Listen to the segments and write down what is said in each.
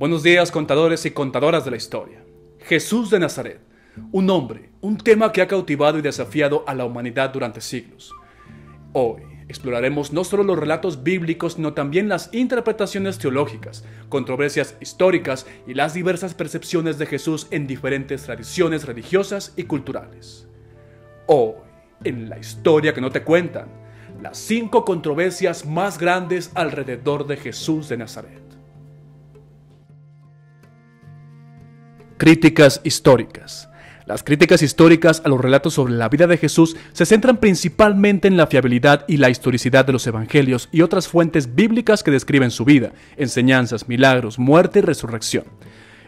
Buenos días contadores y contadoras de la historia. Jesús de Nazaret, un hombre, un tema que ha cautivado y desafiado a la humanidad durante siglos. Hoy exploraremos no solo los relatos bíblicos, sino también las interpretaciones teológicas, controversias históricas y las diversas percepciones de Jesús en diferentes tradiciones religiosas y culturales. Hoy, en la historia que no te cuentan, las cinco controversias más grandes alrededor de Jesús de Nazaret. Críticas históricas. Las críticas históricas a los relatos sobre la vida de Jesús se centran principalmente en la fiabilidad y la historicidad de los evangelios y otras fuentes bíblicas que describen su vida, enseñanzas, milagros, muerte y resurrección.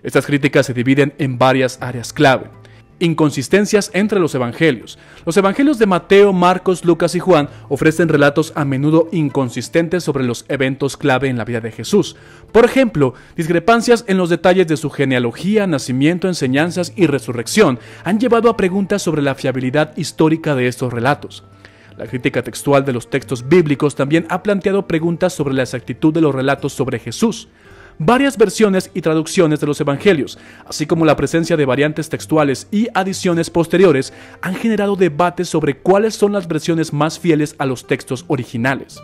Estas críticas se dividen en varias áreas clave inconsistencias entre los evangelios. Los evangelios de Mateo, Marcos, Lucas y Juan ofrecen relatos a menudo inconsistentes sobre los eventos clave en la vida de Jesús. Por ejemplo, discrepancias en los detalles de su genealogía, nacimiento, enseñanzas y resurrección han llevado a preguntas sobre la fiabilidad histórica de estos relatos. La crítica textual de los textos bíblicos también ha planteado preguntas sobre la exactitud de los relatos sobre Jesús varias versiones y traducciones de los evangelios, así como la presencia de variantes textuales y adiciones posteriores, han generado debates sobre cuáles son las versiones más fieles a los textos originales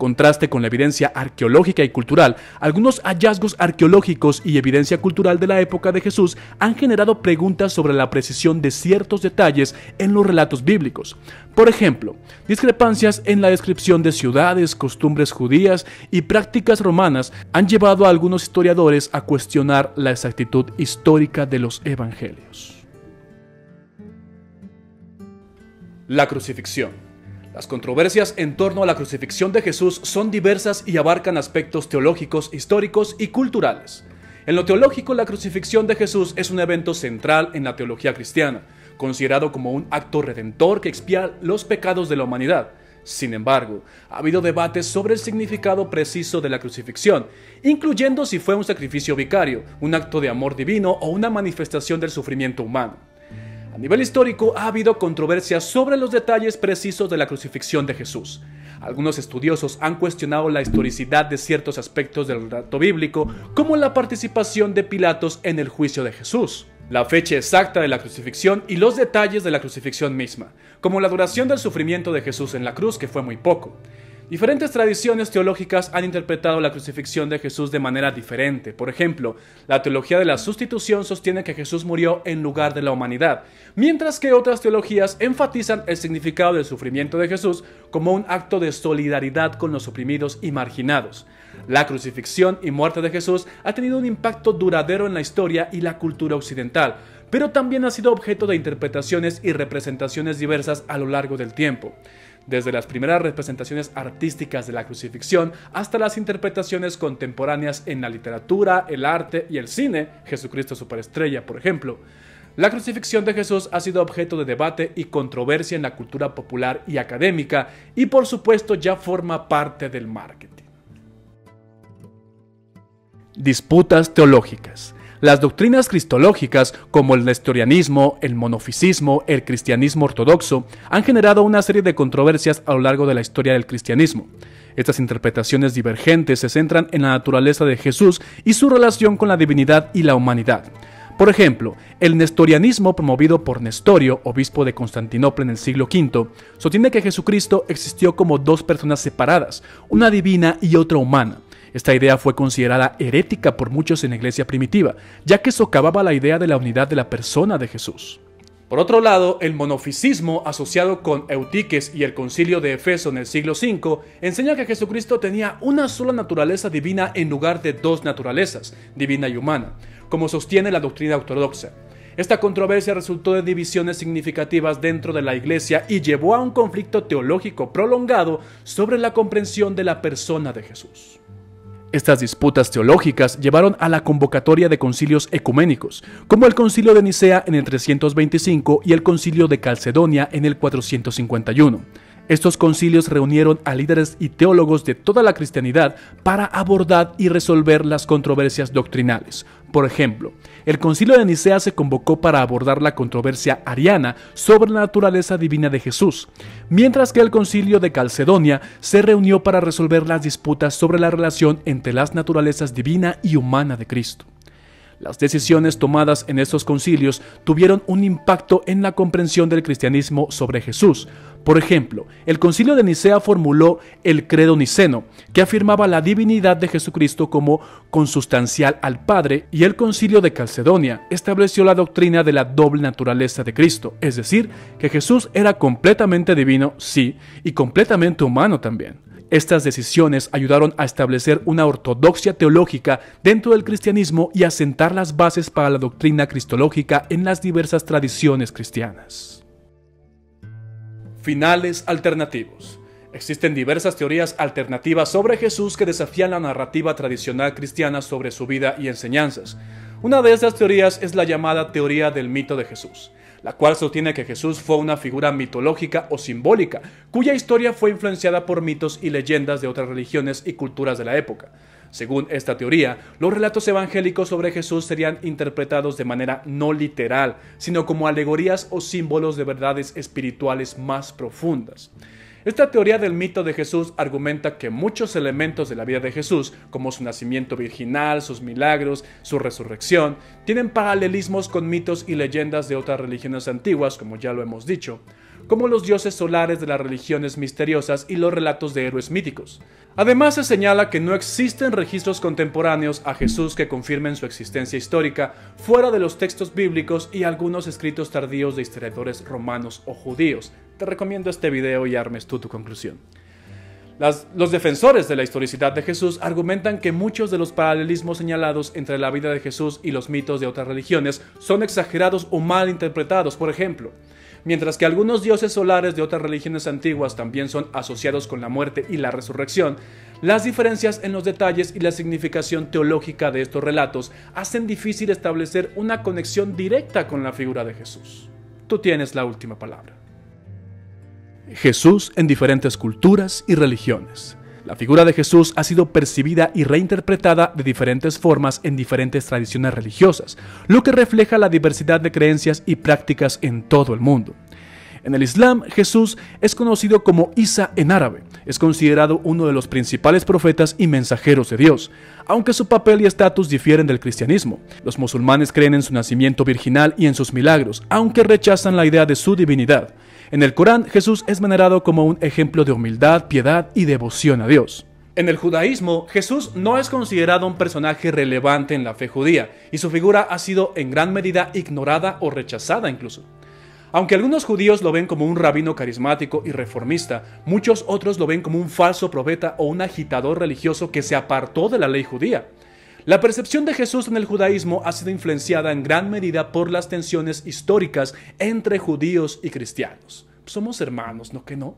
contraste con la evidencia arqueológica y cultural, algunos hallazgos arqueológicos y evidencia cultural de la época de Jesús han generado preguntas sobre la precisión de ciertos detalles en los relatos bíblicos. Por ejemplo, discrepancias en la descripción de ciudades, costumbres judías y prácticas romanas han llevado a algunos historiadores a cuestionar la exactitud histórica de los evangelios. La crucifixión. Las controversias en torno a la crucifixión de Jesús son diversas y abarcan aspectos teológicos, históricos y culturales. En lo teológico, la crucifixión de Jesús es un evento central en la teología cristiana, considerado como un acto redentor que expía los pecados de la humanidad. Sin embargo, ha habido debates sobre el significado preciso de la crucifixión, incluyendo si fue un sacrificio vicario, un acto de amor divino o una manifestación del sufrimiento humano. A nivel histórico ha habido controversias sobre los detalles precisos de la crucifixión de Jesús. Algunos estudiosos han cuestionado la historicidad de ciertos aspectos del relato bíblico, como la participación de Pilatos en el juicio de Jesús, la fecha exacta de la crucifixión y los detalles de la crucifixión misma, como la duración del sufrimiento de Jesús en la cruz, que fue muy poco. Diferentes tradiciones teológicas han interpretado la crucifixión de Jesús de manera diferente. Por ejemplo, la teología de la sustitución sostiene que Jesús murió en lugar de la humanidad, mientras que otras teologías enfatizan el significado del sufrimiento de Jesús como un acto de solidaridad con los oprimidos y marginados. La crucifixión y muerte de Jesús ha tenido un impacto duradero en la historia y la cultura occidental, pero también ha sido objeto de interpretaciones y representaciones diversas a lo largo del tiempo desde las primeras representaciones artísticas de la crucifixión hasta las interpretaciones contemporáneas en la literatura, el arte y el cine, Jesucristo Superestrella, por ejemplo. La crucifixión de Jesús ha sido objeto de debate y controversia en la cultura popular y académica y por supuesto ya forma parte del marketing. Disputas teológicas. Las doctrinas cristológicas, como el nestorianismo, el monofisismo, el cristianismo ortodoxo, han generado una serie de controversias a lo largo de la historia del cristianismo. Estas interpretaciones divergentes se centran en la naturaleza de Jesús y su relación con la divinidad y la humanidad. Por ejemplo, el nestorianismo promovido por Nestorio, obispo de Constantinopla en el siglo V, sostiene que Jesucristo existió como dos personas separadas, una divina y otra humana, esta idea fue considerada herética por muchos en la iglesia primitiva, ya que socavaba la idea de la unidad de la persona de Jesús. Por otro lado, el monofisismo asociado con Eutiques y el concilio de Efeso en el siglo V enseña que Jesucristo tenía una sola naturaleza divina en lugar de dos naturalezas, divina y humana, como sostiene la doctrina ortodoxa. Esta controversia resultó de divisiones significativas dentro de la Iglesia y llevó a un conflicto teológico prolongado sobre la comprensión de la persona de Jesús. Estas disputas teológicas llevaron a la convocatoria de concilios ecuménicos, como el concilio de Nicea en el 325 y el concilio de Calcedonia en el 451. Estos concilios reunieron a líderes y teólogos de toda la cristianidad para abordar y resolver las controversias doctrinales. Por ejemplo, el concilio de Nicea se convocó para abordar la controversia ariana sobre la naturaleza divina de Jesús, mientras que el concilio de Calcedonia se reunió para resolver las disputas sobre la relación entre las naturalezas divina y humana de Cristo. Las decisiones tomadas en estos concilios tuvieron un impacto en la comprensión del cristianismo sobre Jesús. Por ejemplo, el concilio de Nicea formuló el credo niceno, que afirmaba la divinidad de Jesucristo como consustancial al Padre, y el concilio de Calcedonia estableció la doctrina de la doble naturaleza de Cristo, es decir, que Jesús era completamente divino, sí, y completamente humano también. Estas decisiones ayudaron a establecer una ortodoxia teológica dentro del cristianismo y a sentar las bases para la doctrina cristológica en las diversas tradiciones cristianas. Finales alternativos. Existen diversas teorías alternativas sobre Jesús que desafían la narrativa tradicional cristiana sobre su vida y enseñanzas. Una de estas teorías es la llamada teoría del mito de Jesús la cual sostiene que Jesús fue una figura mitológica o simbólica, cuya historia fue influenciada por mitos y leyendas de otras religiones y culturas de la época. Según esta teoría, los relatos evangélicos sobre Jesús serían interpretados de manera no literal, sino como alegorías o símbolos de verdades espirituales más profundas. Esta teoría del mito de Jesús argumenta que muchos elementos de la vida de Jesús, como su nacimiento virginal, sus milagros, su resurrección, tienen paralelismos con mitos y leyendas de otras religiones antiguas, como ya lo hemos dicho, como los dioses solares de las religiones misteriosas y los relatos de héroes míticos. Además se señala que no existen registros contemporáneos a Jesús que confirmen su existencia histórica fuera de los textos bíblicos y algunos escritos tardíos de historiadores romanos o judíos, te recomiendo este video y armes tú tu conclusión. los defensores de la historicidad de Jesús argumentan que muchos de los paralelismos señalados entre la vida de Jesús y los mitos de otras religiones son exagerados o mal interpretados. Por ejemplo, mientras que algunos dioses solares de otras religiones antiguas también son asociados con la muerte y la resurrección, las diferencias en los detalles y la significación teológica de estos relatos hacen difícil establecer una conexión directa con la figura de Jesús. Tú tienes la última palabra. Jesús en diferentes culturas y religiones. La figura de Jesús ha sido percibida y reinterpretada de diferentes formas en diferentes tradiciones religiosas, lo que refleja la diversidad de creencias y prácticas en todo el mundo. En el Islam, Jesús es conocido como Isa en árabe. Es considerado uno de los principales profetas y mensajeros de Dios, aunque su papel y estatus difieren del cristianismo. Los musulmanes creen en su nacimiento virginal y en sus milagros, aunque rechazan la idea de su divinidad. En el Corán, Jesús es venerado como un ejemplo de humildad, piedad y devoción a Dios. En el judaísmo, Jesús no es considerado un personaje relevante en la fe judía, y su figura ha sido en gran medida ignorada o rechazada incluso. Aunque algunos judíos lo ven como un rabino carismático y reformista, muchos otros lo ven como un falso profeta o un agitador religioso que se apartó de la ley judía. La percepción de Jesús en el judaísmo ha sido influenciada en gran medida por las tensiones históricas entre judíos y cristianos. Somos hermanos, ¿no que no?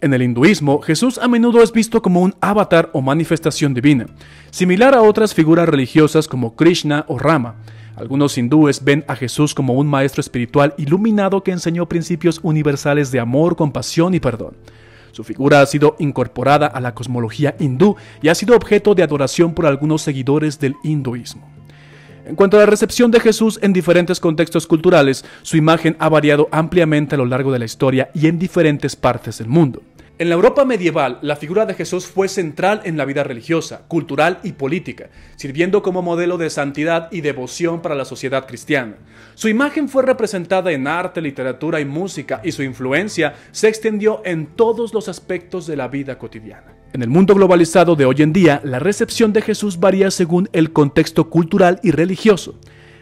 En el hinduismo, Jesús a menudo es visto como un avatar o manifestación divina, similar a otras figuras religiosas como Krishna o Rama. Algunos hindúes ven a Jesús como un maestro espiritual iluminado que enseñó principios universales de amor, compasión y perdón. Su figura ha sido incorporada a la cosmología hindú y ha sido objeto de adoración por algunos seguidores del hinduismo. En cuanto a la recepción de Jesús en diferentes contextos culturales, su imagen ha variado ampliamente a lo largo de la historia y en diferentes partes del mundo. En la Europa medieval, la figura de Jesús fue central en la vida religiosa, cultural y política, sirviendo como modelo de santidad y devoción para la sociedad cristiana. Su imagen fue representada en arte, literatura y música, y su influencia se extendió en todos los aspectos de la vida cotidiana. En el mundo globalizado de hoy en día, la recepción de Jesús varía según el contexto cultural y religioso.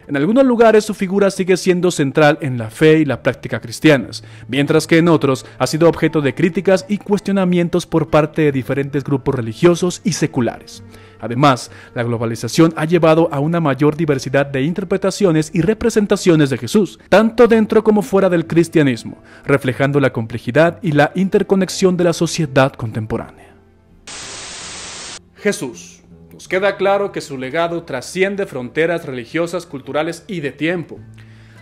En algunos lugares su figura sigue siendo central en la fe y la práctica cristianas, mientras que en otros ha sido objeto de críticas y cuestionamientos por parte de diferentes grupos religiosos y seculares. Además, la globalización ha llevado a una mayor diversidad de interpretaciones y representaciones de Jesús, tanto dentro como fuera del cristianismo, reflejando la complejidad y la interconexión de la sociedad contemporánea. Jesús queda claro que su legado trasciende fronteras religiosas, culturales y de tiempo.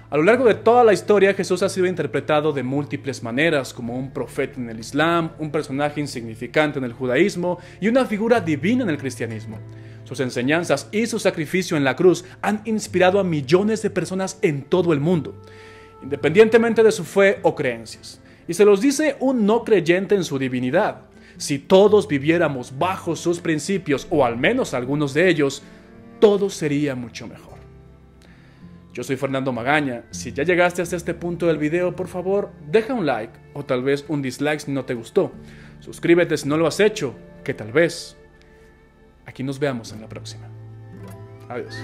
A lo largo de toda la historia Jesús ha sido interpretado de múltiples maneras, como un profeta en el Islam, un personaje insignificante en el judaísmo y una figura divina en el cristianismo. Sus enseñanzas y su sacrificio en la cruz han inspirado a millones de personas en todo el mundo, independientemente de su fe o creencias. Y se los dice un no creyente en su divinidad. Si todos viviéramos bajo sus principios, o al menos algunos de ellos, todo sería mucho mejor. Yo soy Fernando Magaña. Si ya llegaste hasta este punto del video, por favor, deja un like o tal vez un dislike si no te gustó. Suscríbete si no lo has hecho, que tal vez. Aquí nos veamos en la próxima. Adiós.